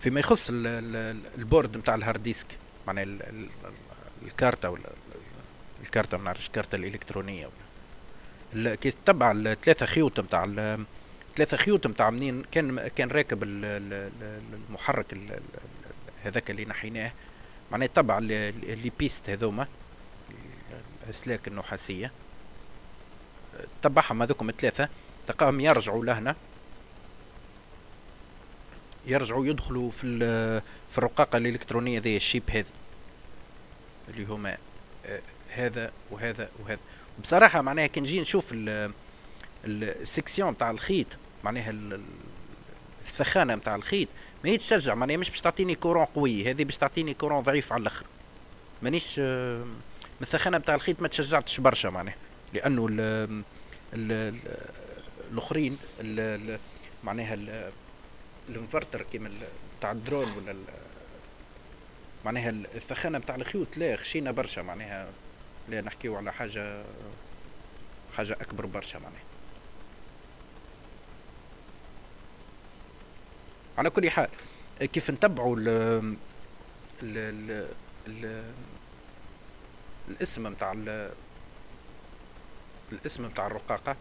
فيما يخص ال board نتاع ال hard disk. معناها الكارتة ولا الكارتة ما نعرفش الكارتة الإلكترونية ولا. كي تتبع الثلاثة خيوط نتاع ثلاثة خيوط نتاع منين كان كان راكب المحرك هذاك اللي نحيناه. معناها تبع les pistes هذوما الأسلاك النحاسية. تبعهم هذوكم الثلاثه تلقاهم يرجعوا لهنا. يرجعوا يدخلوا في في الرقاقة الإلكترونية ذي ال chip هذا اللي هما آه، هذا وهذا وهذا. بصراحة معناها كي نجي نشوف ال section تاع الخيط معناها الثخانة نتاع الخيط ما هي تشجع معناها مش باش تعطيني courant قوي هذه باش تعطيني courant ضعيف على الأخر. مانيش آه، الثخانة نتاع الخيط ما تشجعتش برشا معناها لأنه ال الأخرين معناها الانفرتر كيما تاع الدرون ولا معناها الثخانة نتاع الخيوط لا خشينا برشا معناها. لا نحكيو على حاجة حاجة أكبر برشا معناها. على كل حال كيف نتبعوا ال ال ال ال الاسم نتاع الاسم نتاع الرقاقة؟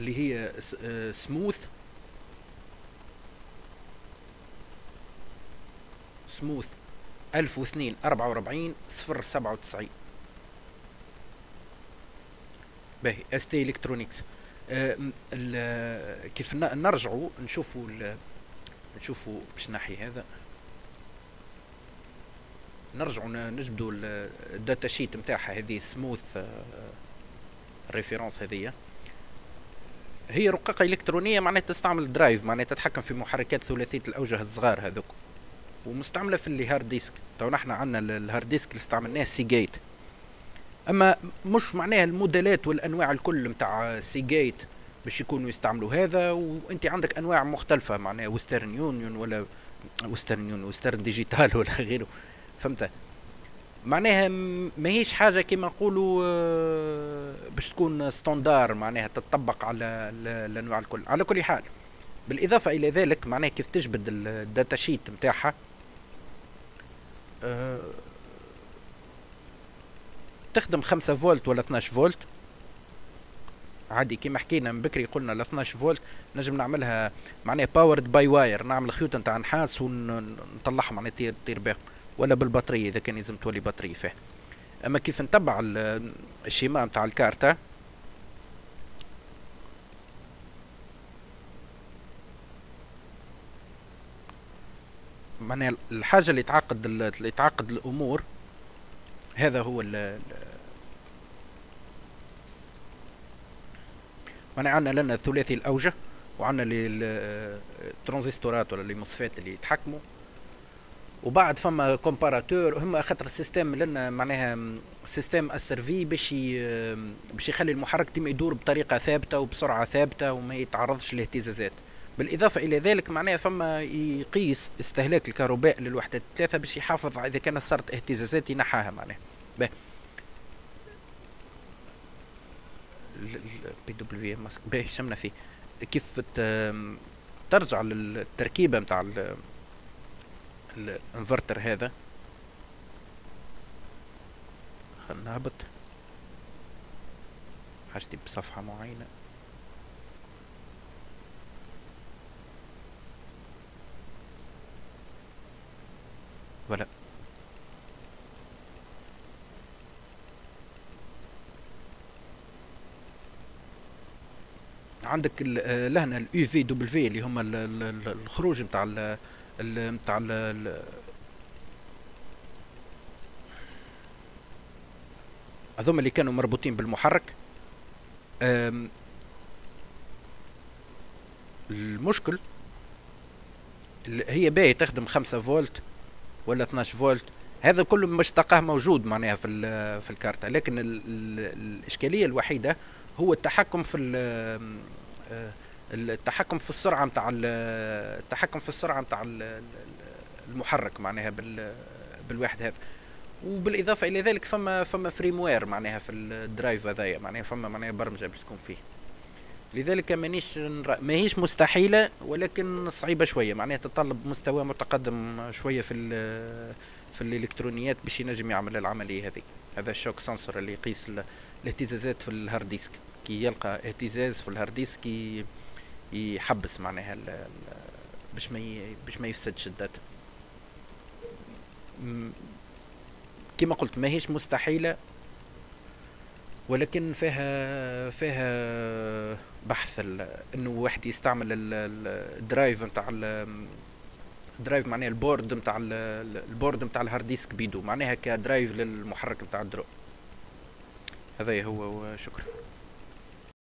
اللي هي سموث سموث ألف واثنين أربعة وربعين صفر سبعة وتسعين. باهي استي الكترونيكس كيف نرجعوا نشوفوا نشوفوا باش ناحي هذا. نرجعوا نجبدوا ال data sheet نتاعها هذه smooth référence هذه هي رقاقة إلكترونية معناتها تستعمل drive معناتها تتحكم في محركات ثلاثية الأوجه الصغار هذوك. ومستعملة في les hard disk تو نحن عندنا ال hard disk اللي استعملناه Seagate أما مش معناها الموديلات والأنواع الكل نتاع Seagate باش يكونوا يستعملوا هذا وأنت عندك أنواع مختلفة معناها Western Union ولا Western Union Western Digital ولا غيره. فهمت؟ معناها ماهيش حاجة كما نقولوا آه، باش تكون standard معناها تطبق على الأنواع الكل. على كل حال بالإضافة إلى ذلك معناها كيف تجبد ال data sheet نتاعها أه تخدم 5 فولت ولا 12 فولت. عادي كيما حكينا من بكري قلنا ل 12 فولت نجم نعملها معناها powered by wire نعمل خيوط نتاع نحاس ونطلعها معناها تطير بها. ولا بالبطاريه إذا كان لازم تولي بطاريه فيه. أما كيف نتبع ال schéma نتاع الكارتة؟ معناها الحاجة اللي تعقد اللي تعقد الأمور هذا هو ال معناها عندنا لنا ثلاثي الأوجه وعندنا الترانزستورات ولا المصفات اللي يتحكموا. وبعد فما comparateur هم خاطر ال système لنا معناها système asservi باش باش يخلي المحرك ديما يدور بطريقة ثابتة وبسرعة ثابتة وما يتعرضش لاهتزازات. بالإضافة إلى ذلك معناها فما يقيس استهلاك الكهرباء للوحدات الثلاثه باش يحافظ إذا كانت صارت اهتزازات ينحاها معناها. باهي PWM باهي شمنا فيه. كيف ترجع للتركيبة نتاع الانفرتر هذا. خلنا نهبط. حاجتي بصفحة معينة. ولا عندك لهنا اليو في دبليو اللي هما الخروج نتاع نتاع هذوما اللي كانوا مربوطين بالمحرك. المشكل هي باهي تخدم خمسة فولت ولا 12 فولت. هذا كله مش تلقاه موجود معناها في في الكارتة. لكن الإشكالية الوحيدة هو التحكم في التحكم في السرعة نتاع التحكم في السرعة نتاع المحرك معناها بال بالواحد هذا. وبالإضافة إلى ذلك فما فما firmware معناها في ال drive هذايا معناها فما معناها برمجة باش تكون فيه. لذلك مانيش ماهيش مستحيلة ولكن صعيبة شوية معناها تتطلب مستوى متقدم شوية في في الإلكترونيات باش ينجم يعمل العملية هذه. هذا ال shock sensor اللي يقيس الاهتزازات في ال hard disk كي يلقى اهتزاز في ال hard disk يحبس معناها باش ما باش ما يفسدش ال data كما قلت ماهيش مستحيلة ولكن فيها فيها بحث إنه واحد يستعمل ال drive نتاع ال drive معناها ال board نتاع ال board نتاع ال hard disk بيدو معناها ك drive للمحرك نتاع الدرو. هذا هو وشكرا